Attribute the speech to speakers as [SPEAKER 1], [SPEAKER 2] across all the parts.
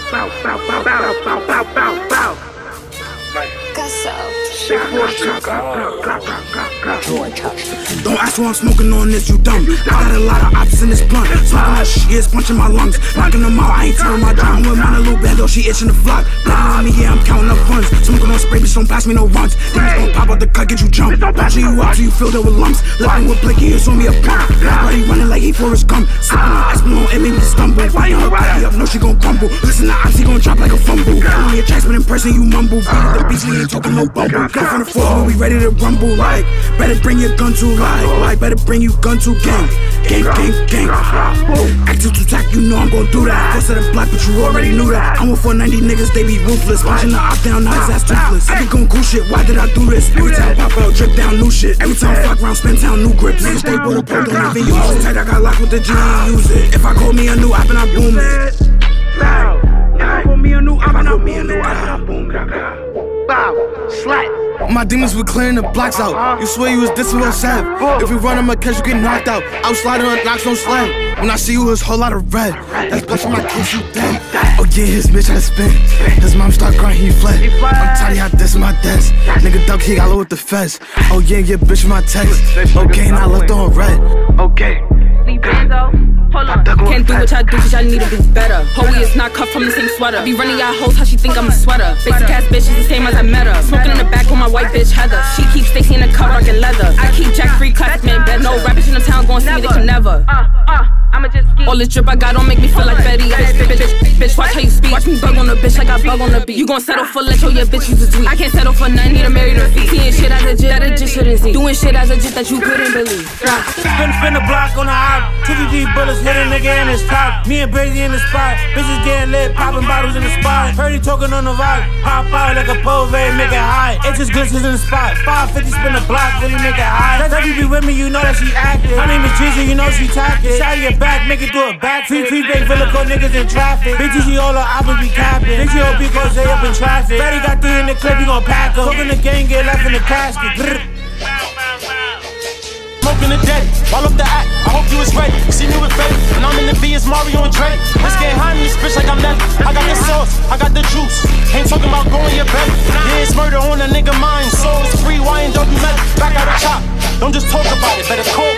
[SPEAKER 1] bow, bow, bow, bow, bow, bow, bow, bow, bow.
[SPEAKER 2] Don't ask who I'm smoking on this, you dumb. I got a lot of ops in this blunt. Smoking that shit is punching my lungs. Knocking them out, I ain't turning my drum. With mine a little bando, she itching the flock. Blooding on me, yeah, I'm counting up funds. Smoking on spray, bitch, don't pass me no runs. Demons gon' pop out the cut, get you jump. Bouncing you up till you filled up with lumps. Looking with blicky, it's on me a pump. Everybody running like he for Forrest Gump. Sipping on balloon, it made me stumble. Why her body up, no, she gon' crumble. Listen to ops, he gon' drop like a fumble. Only attracts, but in person you mumble. Beat at the beach, we ain't talking no bumble. Go from the floor, we ready to rumble. Like, better bring your gun to like, like, better bring you gun to gang. Gang, gang, gang. Active to attack, you know I'm gon' do that. First of the block, but you already knew that. I'm with 490 niggas, they be ruthless. Punching the op down, now his ass toothless. I be gon' cool shit, why did I do this? Every time I pop out, drip down new shit. Every time I fuck around, spend town, new grips. Niggas stay with a pole, don't even use it. Tight, I got locked with the G, use it. If I call me a new op and I boom it.
[SPEAKER 1] Bow. If I call me a new op and I boom it. Bow. Slat.
[SPEAKER 3] My demons were clearing the blocks out. Uh-huh. You swear you was dissing well sad. If we run, I'ma catch you get knocked out. Out sliding on knocks, don't slam. When I see you, it's a whole lot of red. That's blood from my kids, you dead. Oh yeah, his bitch had spin. His mom start crying, he fled. I'm tired, I this my desk. Nigga duck, he got low with the feds. Oh yeah, yeah, bitch, my text. Okay, now left on red.
[SPEAKER 1] Okay.
[SPEAKER 4] Li Bando. Hold on. Can't do what y'all do cause y'all need to do better. Hoey is not cut from the same sweater. Be running y'all hoes how she think I'm a sweater. Basic ass bitch is the same as I met her. Smoking in the back with my white bitch Heather. She keeps Stacy in the cup rockin' leather. I keep Jack free cuts, man. Bet no rappers in the town gon' see me, they can never. Uh, uh. I'ma just ski. All this drip I got don't make me feel like Betty. Bitch, bitch, bitch, bitch, watch how you speak. Watch me bug on the bitch like I bug on the beat. You gon' settle for let your your bitch use a tweet. I can't settle for nothing, need a married or feet. Seeing shit as a jit that a jit shouldn't see. Doing shit as a jit that you couldn't believe.
[SPEAKER 5] Spin, spin the block on the op. 2 bullets hit a nigga in his top. Me and Brazy in the spot. Bitches getting lit, popping bottles in the spot. Heard he talking on the vibe. Pop out like a pole, make it high. It just glistens in the spot. 550 spin the block, really make it high. That's how you be with me, you know that she active. Her name is Jeezy, you know she tactic. Shot your back, make it do a back. Free, big Villa call niggas in traffic. Bitches, she all her I be capping. Bitch, you because they up in traffic. Betty got three in the clip, you gon' pack em. Talking the gang, get left in the casket.
[SPEAKER 6] Smoking the daddy, while up the act. I hope you was ready. See me with Fetti, and I'm in the V, it's Mario and Dre. Let's get high in this bitch like I'm Nelly. I got the sauce, I got the juice. Ain't talking about going your belly. Yeah, it's murder on a nigga mind. So it's free, why ain't don't you metal? Back out the chop. Don't just talk about it, better court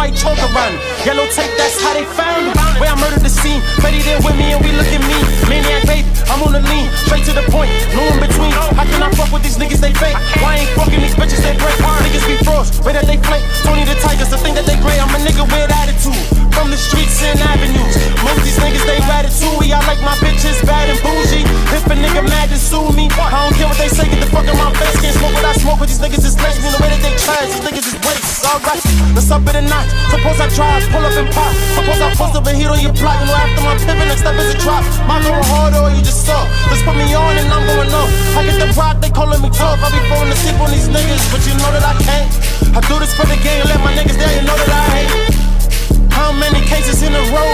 [SPEAKER 6] White around it. Yellow tape, that's how they found me. Where I murdered the scene, Betty there with me and we look at me. Maniac baby, I'm on the lean, straight to the point, no in between. How can I fuck with these niggas, they fake? Why ain't fucking these bitches, they break? Niggas be frost, way that they play. Tony the Tigers, to think that they great. I'm a nigga with attitude. From the streets and avenues. Most these niggas, they ratatouille. I like my bitches bad and bougie. If a nigga mad to sue me, I don't care what they say, get the fuck in my face. Can't smoke what I smoke with these niggas, is lesbian. The way that they trash, these niggas is waste alright. Let's up it a notch. Suppose I try, pull up and pop. Suppose I post up a hit on your plot. You know, after my pivot, next step is a drop. My girl hard or you just suck. Let's put me on and I'm going up. I get the rock, they calling me tough. I be falling asleep on these niggas, but you know that I can't. I do this for the game, let my niggas down, you know that I hate. How many cases in a row